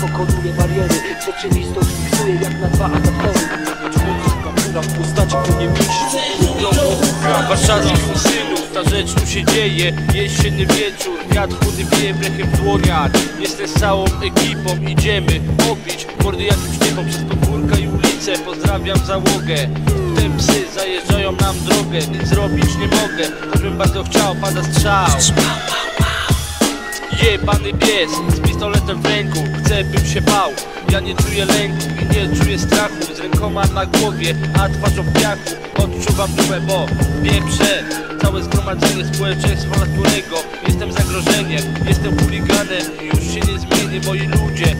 Pokonuje bariery Rzeczywistość fiksuje jak na dwa adaptery Kaptura w postaci to nie mieści Warszawskich synów, ta rzecz tu się dzieje Jesienny wieczór, wiatr chudy wieje blechem w dłoniach Jestem z całą ekipą, idziemy obić Mordy jak już niebo przez podwórka i ulice Pozdrawiam załogę Te psy zajeżdżają nam drogę Nic zrobić nie mogę, choćbym bardzo chciał, pada strzał. Jebany pies z pistoletem w ręku Chce bym się bał. Ja nie czuję lęku i nie czuję strachu Z rękoma na głowie, a twarzą w piachu. Odczuwam dumę, bo pieprze Całe zgromadzenie społeczeństwa, dla którego Jestem zagrożeniem, jestem chuliganem Już się nie zmienię, moi ludzie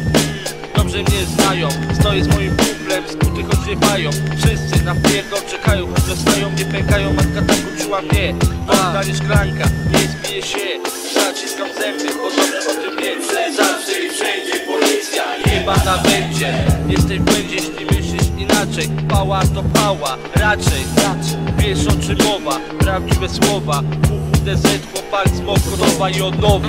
Dobrze mnie znają, stoję z moim kumplem Skuty choć wszyscy na pierdol czekają Choć dostają, nie pękają, matka tak uczyła mnie Oddanie szklanka, nie zbije się. Zaciskam zęby, bo dobrze o tym wiem Że zawsze i wszędzie policja jebana będzie Jesteś w błędzie, jeśli myślisz inaczej. Pała to pała, raczej, raczej. Wiesz o czym mowa, prawdziwe słowa. WWDZ, chłopak z Mokonowa i od nowa.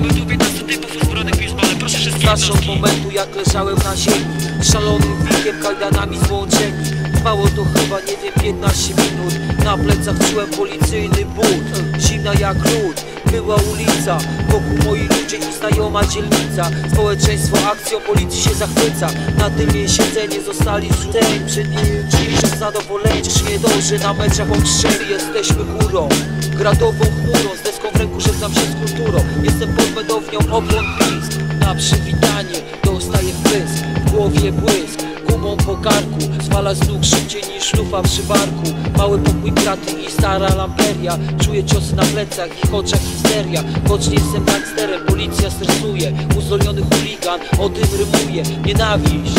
Starszy od momentu jak leżałem na ziemi Szalonym wilkiem kajdanami złączeni Trwało to chyba nie wiem 15 minut. Na plecach czułem policyjny but Zimna jak lód. Była ulica Wokół moi ludzie i znajoma dzielnica. Społeczeństwo akcją policji się zachwyca. Na tylnie siedzenie zostali zrzuceni Przed nim ciszę zadowoleni. Czy nie dąży na meczach ostrzeli Jesteśmy górą Gradową chmurą Z deską w ręku żegnam się z kulturą. Jestem pod medownią opłon blisk Na przywitanie dostaję wpysk. W głowie błysk. Gumą po karku Zwala z nóg szybciej niż lufa przy barku Mały pokój kraty i stara lamperia. Czuję ciosy na plecach, ich oczach histeria. Choć nie jestem gangsterem, policja stresuje. Uzdolniony chuligan, o tym rymuje. Nienawiść,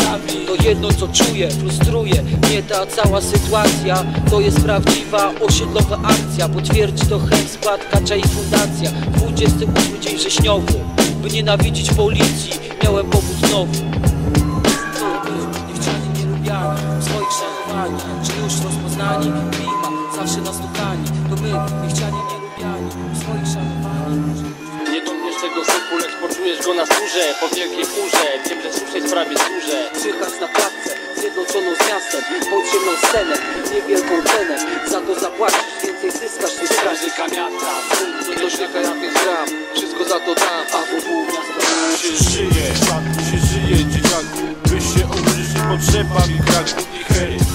to jedno co czuję Frustruje mnie ta cała sytuacja. To jest prawdziwa osiedlowa akcja Potwierdzi to chęć skład Kacza i fundacja. 28 dzień wrześniowy. By nienawidzić policji, miałem powód nowy już rozpoznani, klima, zawsze nas To my, niechciani swoich szanowani. Nie dotkniesz tego sypu, lecz poczujesz go na skórze Po wielkiej chmurze, wiem, że słusznej sprawie służę. Przyjechać na klatce, zjednoczoną z miastem Podziemną scenę, niewielką cenę Za to zapłacisz, więcej zyskasz niż stracisz Każdy kamiata, Do śniega jak jest gram, wszystko za to dam. A WW miasto się żyje, się żyje dzieciaku. Byś się obrzyżyć potrzeba mi kraku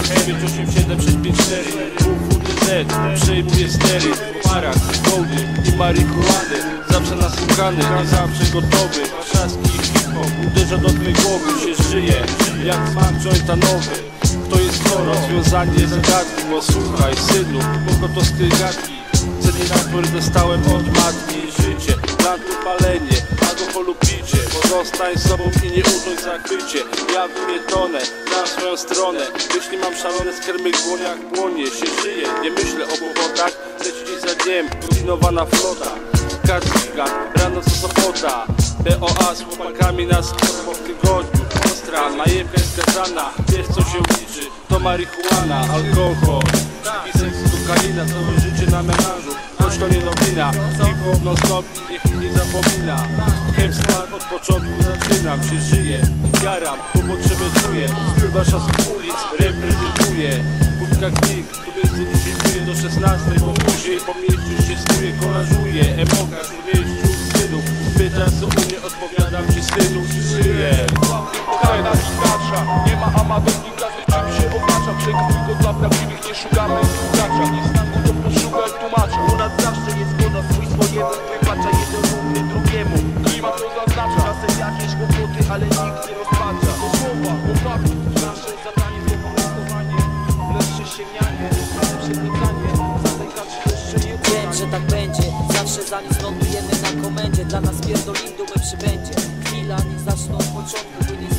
i hery 98764 WWDZ przejmuje stery. Parak, gołdy i marihuany. Zawsze nasłuchany, nie zawsze gotowy. Warszawski hip-hop uderza do twej głowy Się żyje, jak smak jointa nowy Kto jest to? Rozwiązanie zagadki Posłuchaj synu, kogo to skrygatki Ceny napór dostałem od matki. Życie, plantu palenie, alkoholu picie Pozostań sobą i nie uznaj zakrycie. Ja w mnie tonę, na swoją stronę. Jeśli mam szalone skermy w dłoniach Płonie się żyje, nie myślę o powodach Leci dzień za dniem, godzinowana flota. Kaczka, rano co sobota. POA z chłopakami na spotko w tygodniu Ostra, najemka jest skazana Wiesz co się liczy, to marihuana, alkohol. Seks, kokaina, całe życie na melanżu. To nie nowina, hip-hop stop niech nie zapomina początku zaczynam, się żyje Jaram, potrzebę czuję Styl warszawskich ulic reprezentuję Budka knik, kobiety dzisiaj czuję do 16 Bo później po mieściu się stuje, kolażuję Emoka, w mieściu synów Pytasz co u mnie, odpowiadam ci synu, żyję Fajna gitarza, nie ma amatornika, czym się oznacza Przekaz tylko dla prawdziwych, nie szukamy ale nikt nie rozpacza. Słowa, fakty, nasze zadanie to molestowanie Lepsze sięgnianie, przepytanie Zatykać jeszcze nie Wiem, że tak będzie, zawsze za nic lądujemy na komendzie. Dla nas pierdolin dumy przybędzie. Chwila, niech zaczną od początku, by nie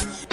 Do